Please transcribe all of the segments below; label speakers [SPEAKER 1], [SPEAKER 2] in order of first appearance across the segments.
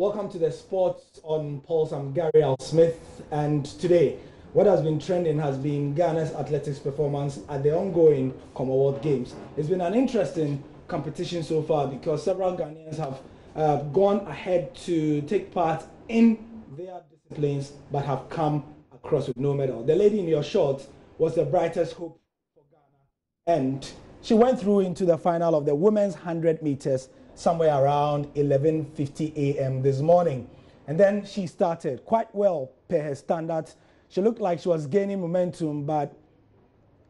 [SPEAKER 1] Welcome to the Sports on Pulse. I'm Gary Al Smith, and today, what has been trending has been Ghana's athletics performance at the ongoing Commonwealth Games. It's been an interesting competition so far because several Ghanaians have uh, gone ahead to take part in their disciplines but have come across with no medal. The lady in your shot was the brightest hope for Ghana, and she went through into the final of the women's 100 meters somewhere around 11:50 a.m. this morning. And then she started quite well per her standards. She looked like she was gaining momentum, but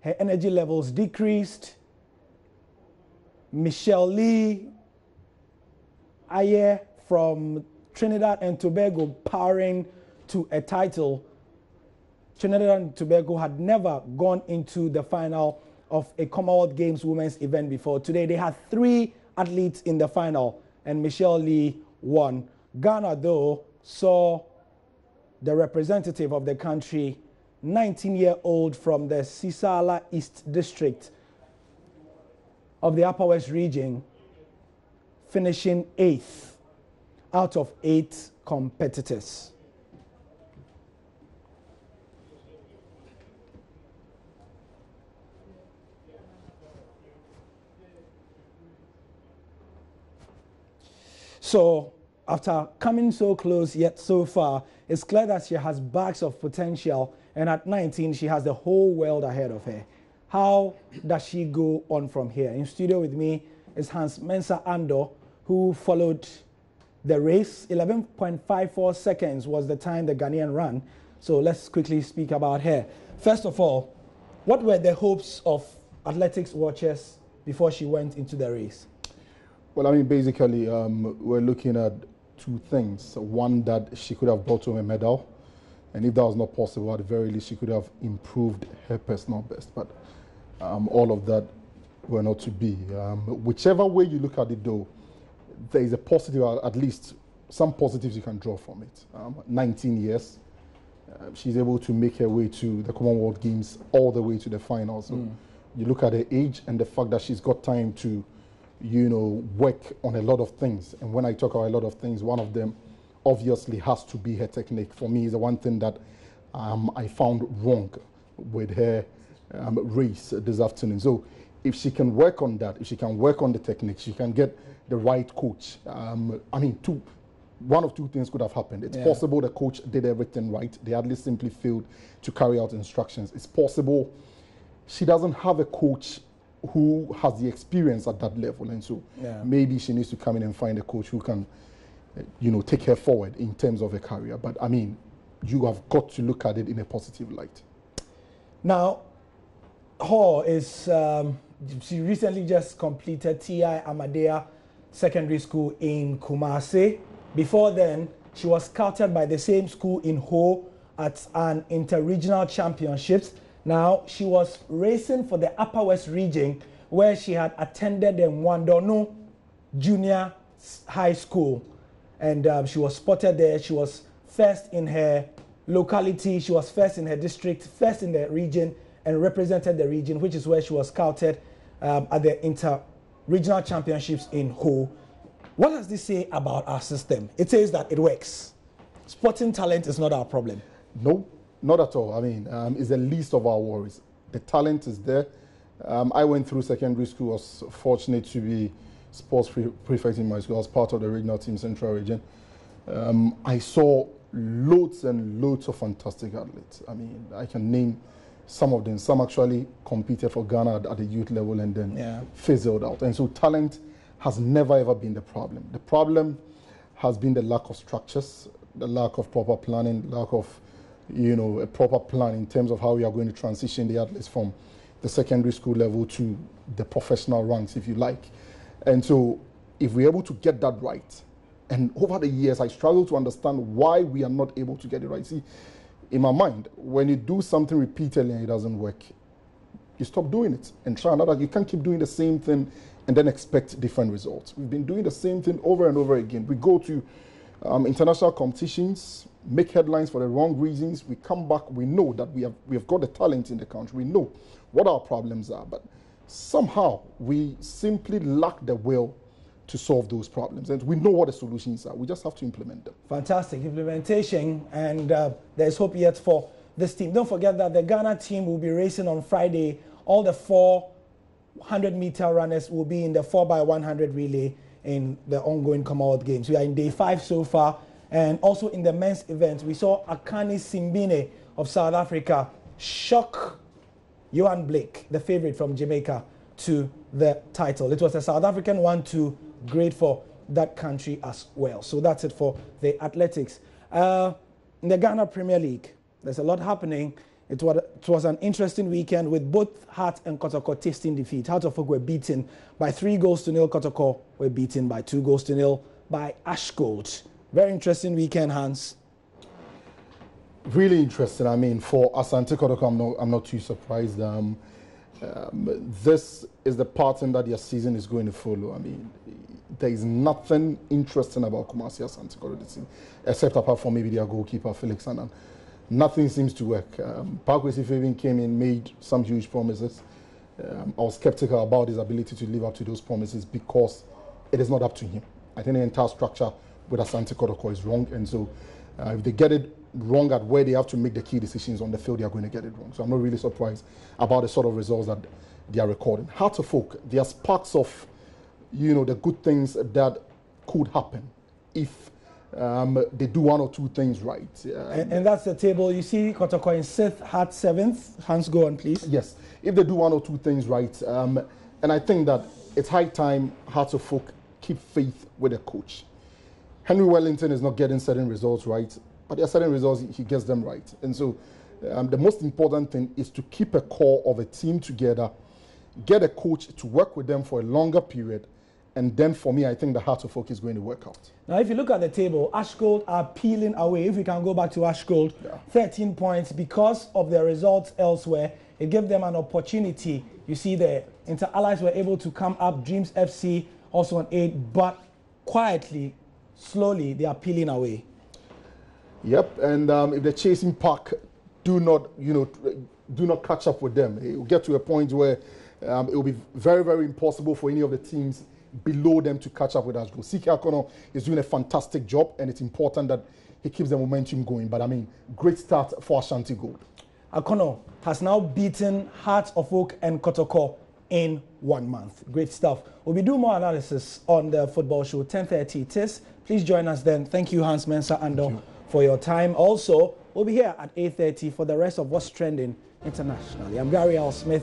[SPEAKER 1] her energy levels decreased. Michelle Lee Ahye from Trinidad and Tobago powering to a title. Trinidad and Tobago had never gone into the final of a Commonwealth Games women's event before. Today they had three athletes in the final, and Michelle Lee won. Ghana, though, saw the representative of the country, 19 year old from the Sisala East District of the Upper West region, finishing eighth out of eight competitors. So after coming so close yet so far, it's clear that she has bags of potential and at 19 she has the whole world ahead of her. How does she go on from here? In studio with me is Hans Mensah Ando, who followed the race. 11.54 seconds was the time the Ghanaian ran. So let's quickly speak about her. First of all, what were the hopes of athletics watchers before she went into the race?
[SPEAKER 2] Well, I mean, basically, um, we're looking at two things. One, that she could have brought home a medal. And if that was not possible, at the very least, she could have improved her personal best. But um, all of that were not to be. Um, whichever way you look at it, though, there is a positive, at least some positives you can draw from it. Um, 19 years, uh, she's able to make her way to the Commonwealth Games all the way to the finals. So mm. you look at her age and the fact that she's got time to you know, work on a lot of things. And when I talk about a lot of things, one of them obviously has to be her technique. For me, is the one thing that um, I found wrong with her um, race this afternoon. So if she can work on that, if she can work on the technique, she can get the right coach. Um, I mean, two, one of two things could have happened. It's yeah. possible the coach did everything right. They at least simply failed to carry out instructions. It's possible she doesn't have a coach who has the experience at that level. And so yeah. maybe she needs to come in and find a coach who can, uh, you know, take her forward in terms of her career. But I mean, you have got to look at it in a positive light.
[SPEAKER 1] Now, Hor is, um, she recently just completed TI Ahmadiyya Secondary School in Kumasi. Before then, she was scouted by the same school in Ho at an inter-regional championships now, she was racing for the Upper West region where she had attended the Mwandono Junior High School. And um, she was spotted there. She was first in her locality, she was first in her district, first in the region, and represented the region, which is where she was scouted um, at the inter regional championships in Ho. What does this say about our system? It says that it works. Sporting talent is not our problem.
[SPEAKER 2] No, not at all. I mean, um, it's the least of our worries. The talent is there. Um, I went through secondary school, was fortunate to be sports pre prefect in my school. I was part of the regional team, Central Region. Um, I saw loads and loads of fantastic athletes. I mean, I can name some of them. Some actually competed for Ghana at, at the youth level and then yeah. fizzled out. And so talent has never ever been the problem. The problem has been the lack of structures, the lack of proper planning, lack of you know, a proper plan in terms of how we are going to transition the athletes from the secondary school level to the professional ranks, if you like. And so if we're able to get that right, and over the years, I struggle to understand why we are not able to get it right. See, in my mind, when you do something repeatedly and it doesn't work, you stop doing it and try another. You can't keep doing the same thing and then expect different results. We've been doing the same thing over and over again. We go to um, international competitions, make headlines for the wrong reasons. We come back, we know that we have, we have got the talent in the country. We know what our problems are, but somehow we simply lack the will to solve those problems. And we know what the solutions are. We just have to implement them.
[SPEAKER 1] Fantastic implementation, and uh, there's hope yet for this team. Don't forget that the Ghana team will be racing on Friday. All the 400 meter runners will be in the 4x100 relay in the ongoing Commonwealth Games. We are in day five so far. And also in the men's event, we saw Akani Simbine of South Africa shock Yohan Blake, the favorite from Jamaica, to the title. It was a South African one to great for that country as well. So that's it for the athletics. Uh, in the Ghana Premier League, there's a lot happening. It was, it was an interesting weekend with both Hearts and Kotoko tasting defeat. Hearts of Oak were beaten by three goals to nil. Kotoko were beaten by two goals to nil by Ashgold. Very interesting weekend, Hans.
[SPEAKER 2] Really interesting. I mean, for Asante Kotoko, I'm not, I'm not too surprised. Um, um, this is the pattern that their season is going to follow. I mean, there is nothing interesting about Kumasi Asante Kotoko this season, except apart from maybe their goalkeeper, Felix Annan. Nothing seems to work. Um, Parkway even came in, made some huge promises. Um, I was skeptical about his ability to live up to those promises because it is not up to him. I think the entire structure with Asante Kotoko is wrong. And so uh, if they get it wrong at where they have to make the key decisions on the field, they are going to get it wrong. So I'm not really surprised about the sort of results that they are recording. Hearts of Oak, there are sparks of, you know, the good things that could happen if um, they do one or two things right. Um,
[SPEAKER 1] and, and, that's the table. You see Kotoko in sixth, Heart seventh. Hans, go on, please.
[SPEAKER 2] Yes, if they do one or two things right. Um, and I think that it's high time Hearts of Oak keep faith with the coach. Henry Wellington is not getting certain results right, but there are certain results he gets them right. And so um, the most important thing is to keep a core of a team together, get a coach to work with them for a longer period, and then for me, I think the Heart of Oak is going to work out.
[SPEAKER 1] Now, if you look at the table, Ashgold are peeling away. If we can go back to Ashgold, yeah. 13 points because of their results elsewhere. It gave them an opportunity. You see, the Inter Allies were able to come up. Dreams FC also on eight, but quietly slowly they are peeling away.
[SPEAKER 2] Yep, and um, if the chasing pack do not, you know, do not catch up with them, it will get to a point where um, it will be very, very impossible for any of the teams below them to catch up with us. CK Akonnor is doing a fantastic job, and it's important that he keeps the momentum going. But I mean, great start for Ashanti Gold.
[SPEAKER 1] Akonnor has now beaten Hearts of Oak and Kotoko in one month. Great stuff. We'll be doing more analysis on the football show, 10.30 Tis. Please join us then. Thank you, Hans Mensah Ando, you. for your time. Also, we'll be here at 8.30 for the rest of what's trending internationally. I'm Gary Al Smith.